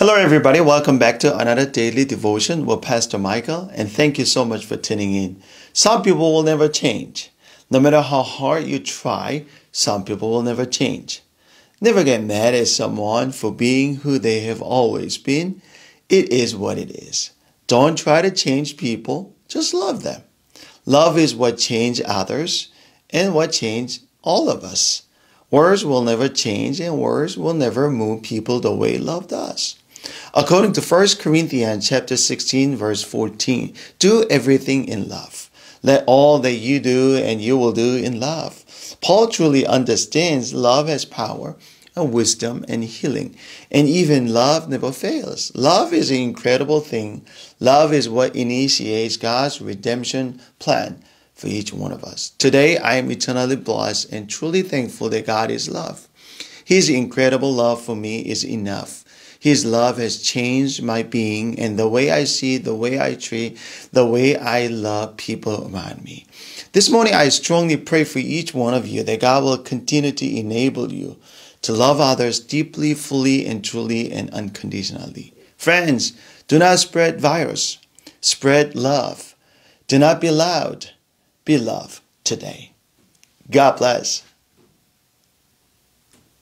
Hello, everybody. Welcome back to another daily devotion with Pastor Michael, and thank you so much for tuning in. Some people will never change. No matter how hard you try, some people will never change. Never get mad at someone for being who they have always been. It is what it is. Don't try to change people, just love them. Love is what changed others and what changed all of us. Words will never change and words will never move people the way love does. According to 1 Corinthians chapter 16 verse 14, do everything in love. Let all that you do and you will do in love. Paul truly understands love has power and wisdom and healing. And even love never fails. Love is an incredible thing. Love is what initiates God's redemption plan for each one of us. Today, I am eternally blessed and truly thankful that God is love. His incredible love for me is enough. His love has changed my being and the way I see, the way I treat, the way I love people around me. This morning, I strongly pray for each one of you that God will continue to enable you to love others deeply, fully, and truly, and unconditionally. Friends, do not spread virus. Spread love. Do not be loud. Be love today. God bless.